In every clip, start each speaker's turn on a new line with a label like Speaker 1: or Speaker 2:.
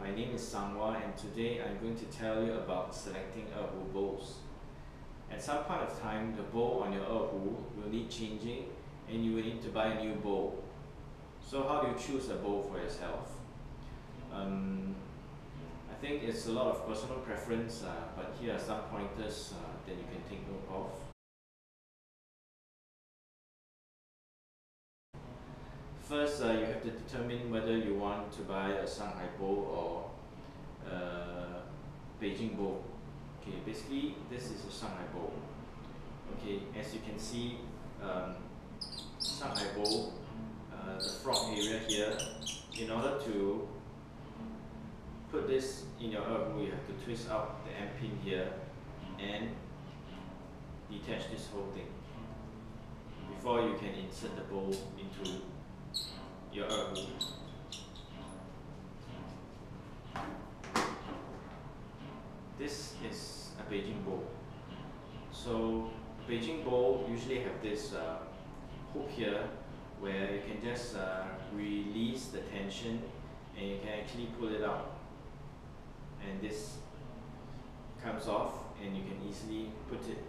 Speaker 1: my name is Sangwa and today I'm going to tell you about selecting erhu bows. At some point of time, the bow on your erhu will need changing and you will need to buy a new bow. So how do you choose a bow for yourself? Um, I think it's a lot of personal preference, uh, but here are some pointers uh, that you can take note of. First, uh, you have to determine whether you want to buy a Shanghai bow or a Beijing bow. Okay, basically this is a Shanghai bow. Okay, as you can see, um, Shanghai bow, uh, the frog area here, in order to put this in your erhu, you have to twist out the end pin here and detach this whole thing before you can insert the bow into your. This is a Beijing bow. So Beijing bow usually have this uh, hook here where you can just uh, release the tension and you can actually pull it out and this comes off and you can easily put it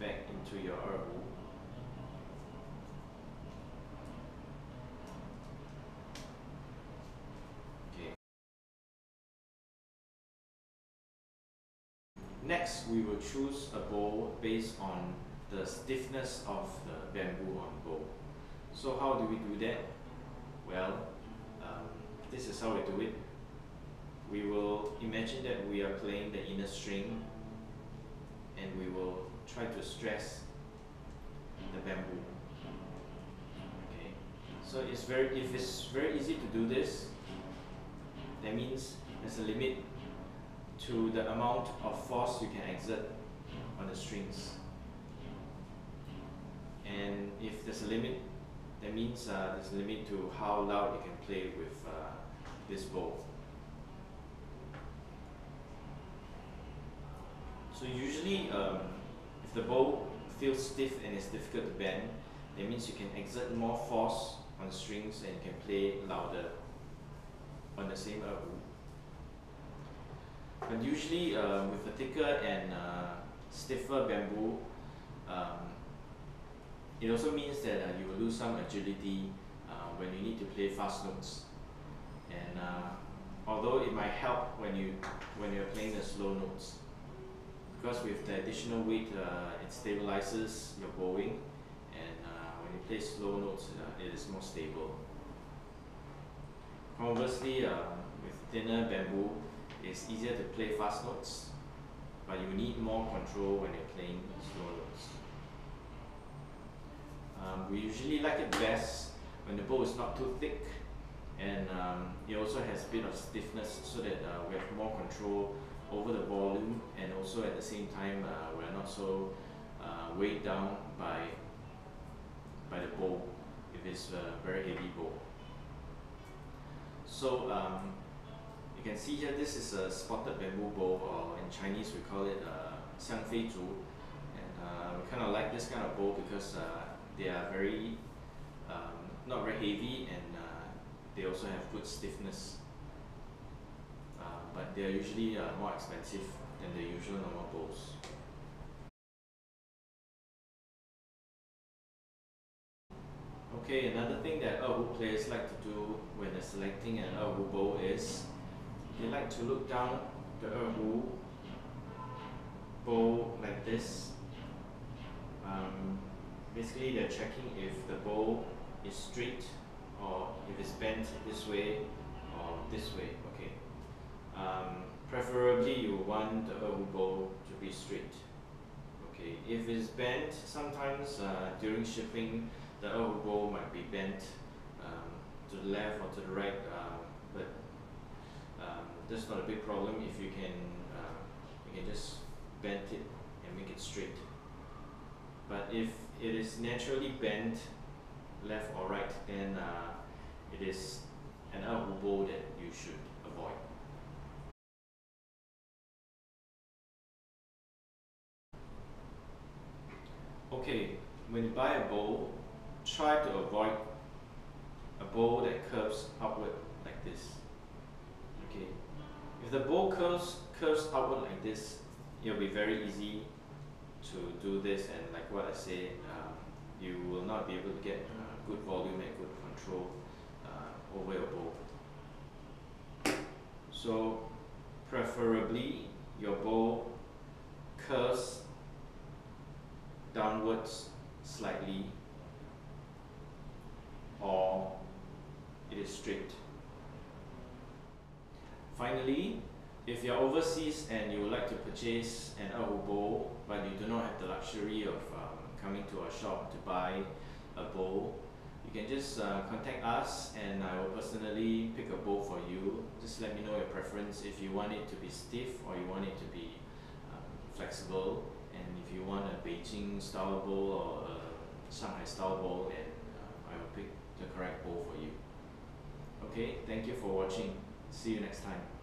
Speaker 1: back into your erhu Next, we will choose a bow based on the stiffness of the bamboo on bow. So how do we do that? Well, um, this is how we do it. We will imagine that we are playing the inner string and we will try to stress the bamboo. Okay. So it's very if it's very easy to do this, that means there's a limit to the amount of force you can exert on the strings. And if there's a limit, that means uh, there's a limit to how loud you can play with uh, this bow. So usually, um, if the bow feels stiff and it's difficult to bend, that means you can exert more force on strings and you can play louder on the same erhu. But usually uh, with a thicker and uh, stiffer bamboo, um, it also means that uh, you will lose some agility uh, when you need to play fast notes. And uh, although it might help when you when you're playing the slow notes, because with the additional weight, uh, it stabilizes your bowing, and when you play slow notes, it is more stable. Conversely, with thinner bamboo, it's easier to play fast notes, but you need more control when you're playing slow notes. Um, we usually like it best when the bow is not too thick and um, it also has a bit of stiffness so that uh, we have more control over the volume and also at the same time uh, we're not so uh, weighed down by by the bow if it's a very heavy bow. So um, you can see here this is a spotted bamboo bow or in Chinese we call it uh, Zhu and uh, we kind of like this kind of bow because uh, they are very um, not very heavy and uh, they also have good stiffness uh, but they are usually uh, more expensive than the usual normal bows. Okay, another thing that erhu players like to do when they're selecting an erhu bow is they like to look down the erhu bow like this. Um, basically they're checking if the bow is straight or if it's bent this way or this way. Okay. Um, preferably you want the erhu bow to be straight. Okay. If it's bent, sometimes uh, during shipping the erhu bow might be bent um, to the left or to the right. Uh, but um, that's not a big problem if you can uh, you can just bend it and make it straight. But if it is naturally bent left or right then uh, it is an erhu bow that you should avoid. Okay when you buy a bow try to avoid a bow that curves upward if the bow curves curves outward like this it will be very easy to do this and like what I say um, you will not be able to get uh, good volume and good control uh, over your bow so preferably your bow curves downwards slightly or it is straight. Finally, if you're overseas and you would like to purchase an Erhu bow but you do not have the luxury of um, coming to our shop to buy a bow, you can just uh, contact us and I will personally pick a bow for you. Just let me know your preference if you want it to be stiff or you want it to be um, flexible and if you want a Beijing style bow or a Shanghai style bow then uh, I will pick the correct bow for you. Okay, thank you for watching. See you next time.